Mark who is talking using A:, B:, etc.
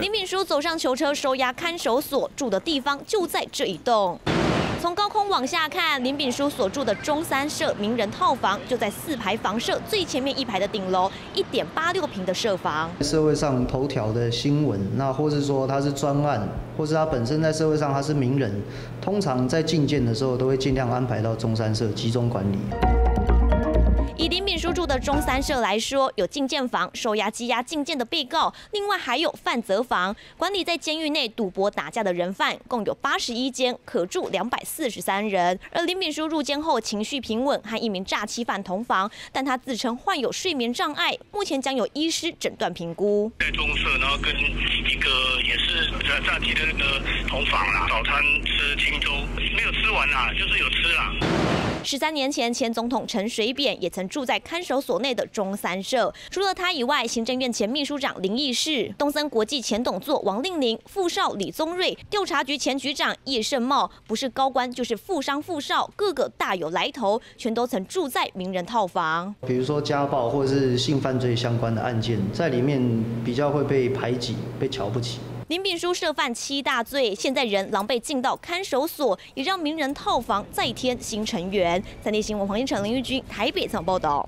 A: 林炳书走上囚车收押看守所，住的地方就在这一栋。从高空往下看，林炳书所住的中三社名人套房就在四排房舍最前面一排的顶楼，一点八六平的社房。
B: 社会上头条的新闻，那或是说他是专案，或是他本身在社会上他是名人，通常在进见的时候都会尽量安排到中山社集中管理。
A: 以林炳书住的中三社来说，有禁建房，收押羁押禁建的被告，另外还有犯责房，管理在监狱内赌博打架的人犯，共有八十一间，可住两百四十三人。而林炳书入监后情绪平稳，和一名诈欺犯同房，但他自称患有睡眠障碍，目前将有医师诊断评估。
C: 在中社，然后跟一个也是诈诈欺的那个同房啦，早餐吃青粥，没有吃完啦，就是有吃啦。
A: 十三年前，前总统陈水扁也曾住在看守所内的中三社。除了他以外，行政院前秘书长林义士、东森国际前董座王令麟、副少李宗瑞、调查局前局长叶盛茂，不是高官就是富商富少，个个大有来头，全都曾住在名人套房。
B: 比如说家暴或者是性犯罪相关的案件，在里面比较会被排挤、被瞧不起。
A: 林炳书涉犯七大罪，现在人狼狈进到看守所，也让名人套房再添新成员。三立新闻黄金城、林玉君台北采报道。